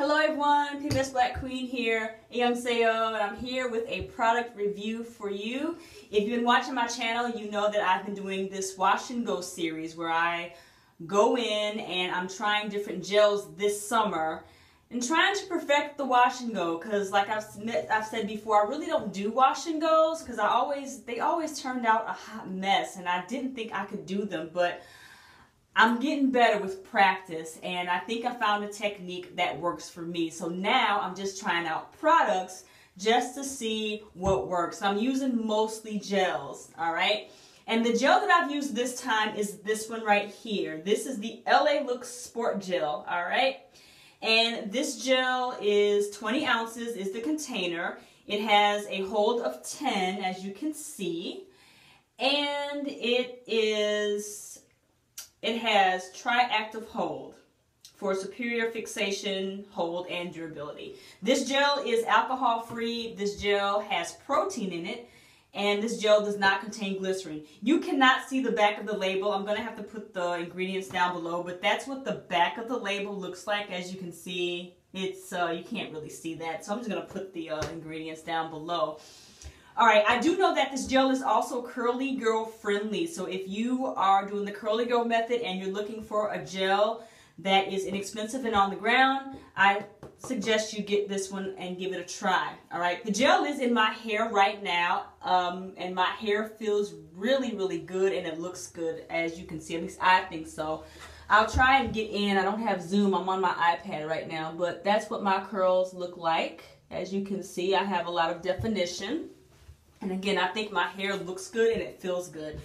Hello everyone, PMS Black Queen here, Sayo, and I'm here with a product review for you. If you've been watching my channel, you know that I've been doing this Wash and Go series where I go in and I'm trying different gels this summer and trying to perfect the wash and go because like I've, I've said before, I really don't do wash and goes because I always, they always turned out a hot mess and I didn't think I could do them, but I'm getting better with practice and I think I found a technique that works for me. So now I'm just trying out products just to see what works. I'm using mostly gels, all right? And the gel that I've used this time is this one right here. This is the LA Looks Sport Gel, all right? And this gel is 20 ounces is the container. It has a hold of 10, as you can see. And it is it has tri-active hold for superior fixation, hold, and durability. This gel is alcohol free. This gel has protein in it and this gel does not contain glycerin. You cannot see the back of the label. I'm going to have to put the ingredients down below, but that's what the back of the label looks like. As you can see, it's uh, you can't really see that, so I'm just going to put the uh, ingredients down below. All right, I do know that this gel is also curly girl friendly. So if you are doing the curly girl method and you're looking for a gel that is inexpensive and on the ground, I suggest you get this one and give it a try. All right, the gel is in my hair right now, um, and my hair feels really, really good, and it looks good, as you can see. At least I think so. I'll try and get in. I don't have Zoom. I'm on my iPad right now, but that's what my curls look like. As you can see, I have a lot of definition. And again, I think my hair looks good and it feels good.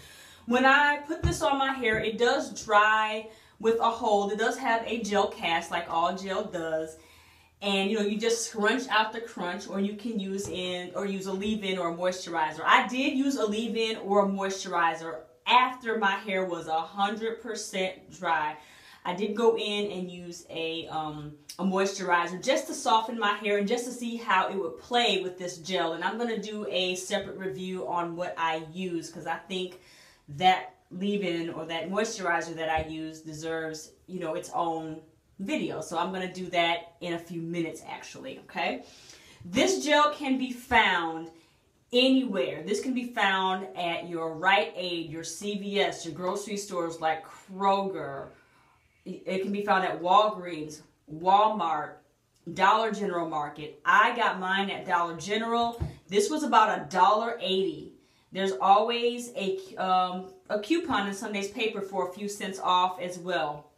When I put this on my hair, it does dry with a hold. It does have a gel cast like all gel does. And you know, you just scrunch out the crunch or you can use in or use a leave-in or a moisturizer. I did use a leave-in or a moisturizer after my hair was 100% dry. I did go in and use a, um, a moisturizer just to soften my hair and just to see how it would play with this gel. And I'm going to do a separate review on what I use because I think that leave-in or that moisturizer that I use deserves, you know, its own video. So I'm going to do that in a few minutes actually, okay? This gel can be found anywhere. This can be found at your Rite Aid, your CVS, your grocery stores like Kroger, it can be found at Walgreens, Walmart, Dollar General Market. I got mine at Dollar General. This was about a dollar eighty. There's always a um, a coupon in Sunday's paper for a few cents off as well.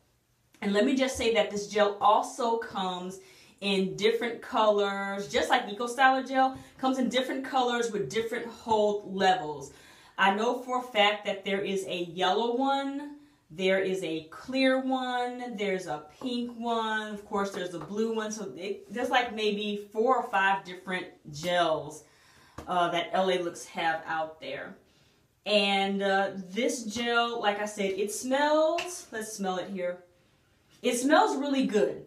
And let me just say that this gel also comes in different colors, just like Eco Styler gel, comes in different colors with different hold levels. I know for a fact that there is a yellow one, there is a clear one. There's a pink one. Of course, there's a blue one. So it, there's like maybe four or five different gels uh, that LA Looks have out there. And uh, this gel, like I said, it smells, let's smell it here. It smells really good.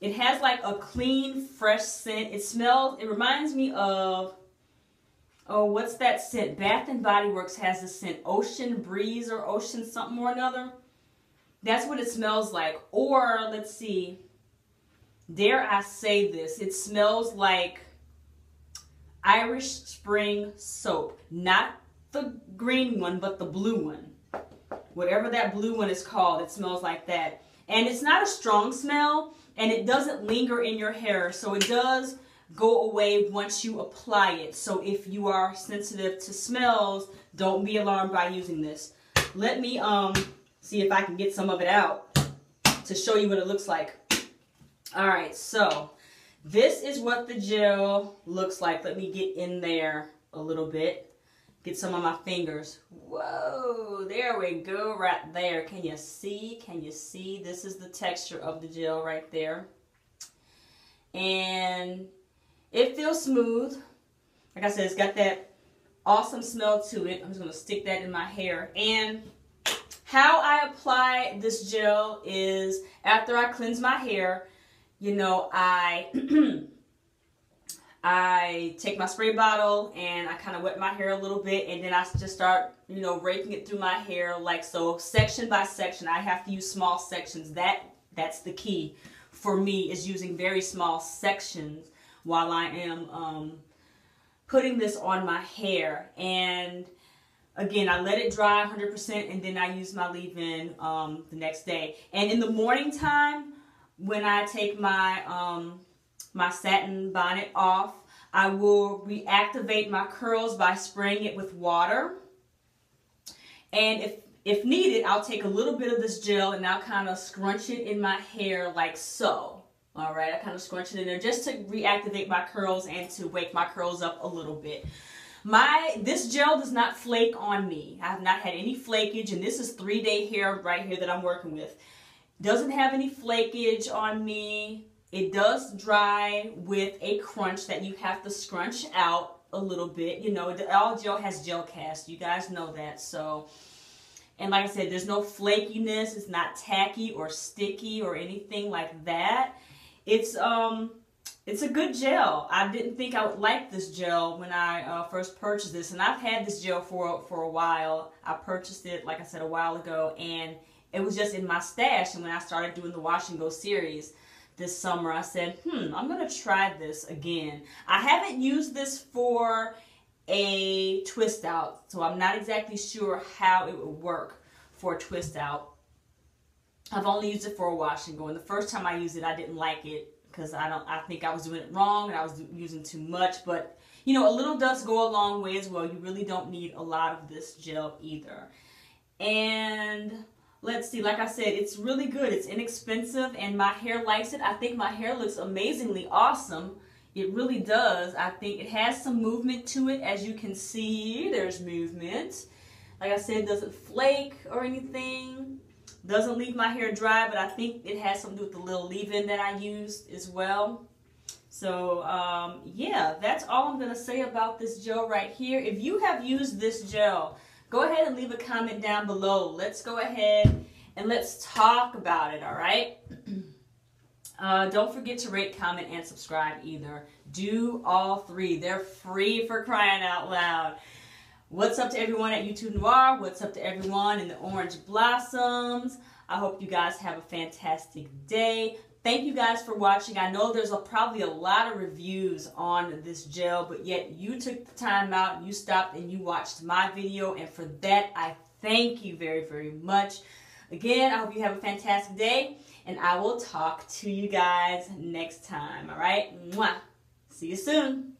It has like a clean, fresh scent. It smells, it reminds me of oh, what's that scent? Bath and Body Works has the scent Ocean Breeze or Ocean something or another. That's what it smells like. Or, let's see, dare I say this, it smells like Irish Spring soap. Not the green one, but the blue one. Whatever that blue one is called, it smells like that. And it's not a strong smell, and it doesn't linger in your hair. So it does go away once you apply it. So if you are sensitive to smells, don't be alarmed by using this. Let me um see if I can get some of it out to show you what it looks like. All right, so this is what the gel looks like. Let me get in there a little bit. Get some on my fingers. Whoa, there we go right there. Can you see? Can you see? This is the texture of the gel right there. And it feels smooth. Like I said, it's got that awesome smell to it. I'm just to stick that in my hair. And how I apply this gel is after I cleanse my hair, you know, I I take my spray bottle and I kind of wet my hair a little bit and then I just start, you know, raking it through my hair like so, section by section. I have to use small sections. That That's the key for me is using very small sections while I am um, putting this on my hair. And again, I let it dry 100% and then I use my leave-in um, the next day. And in the morning time, when I take my, um, my satin bonnet off, I will reactivate my curls by spraying it with water. And if, if needed, I'll take a little bit of this gel and I'll kind of scrunch it in my hair like so. All right, I kind of scrunch it in there just to reactivate my curls and to wake my curls up a little bit. My This gel does not flake on me. I have not had any flakage, and this is three-day hair right here that I'm working with. Doesn't have any flakage on me. It does dry with a crunch that you have to scrunch out a little bit. You know, all gel has gel cast. You guys know that. So, and like I said, there's no flakiness. It's not tacky or sticky or anything like that. It's um, it's a good gel. I didn't think I would like this gel when I uh, first purchased this, and I've had this gel for for a while. I purchased it, like I said, a while ago, and it was just in my stash. And when I started doing the Wash and Go series this summer, I said, hmm, I'm gonna try this again. I haven't used this for a twist out, so I'm not exactly sure how it would work for a twist out. I've only used it for a wash and go. And the first time I used it, I didn't like it because I don't. I think I was doing it wrong and I was using too much. But you know, a little does go a long way as well. You really don't need a lot of this gel either. And let's see, like I said, it's really good. It's inexpensive and my hair likes it. I think my hair looks amazingly awesome. It really does. I think it has some movement to it. As you can see, there's movement. Like I said, it doesn't flake or anything. Doesn't leave my hair dry, but I think it has something to do with the little leave-in that I used as well. So, um, yeah, that's all I'm going to say about this gel right here. If you have used this gel, go ahead and leave a comment down below. Let's go ahead and let's talk about it, all right? Uh, don't forget to rate, comment, and subscribe either. Do all three. They're free for crying out loud. What's up to everyone at YouTube Noir? What's up to everyone in the Orange Blossoms? I hope you guys have a fantastic day. Thank you guys for watching. I know there's a, probably a lot of reviews on this gel, but yet you took the time out, you stopped and you watched my video, and for that, I thank you very, very much. Again, I hope you have a fantastic day, and I will talk to you guys next time, all right? Mwah. See you soon.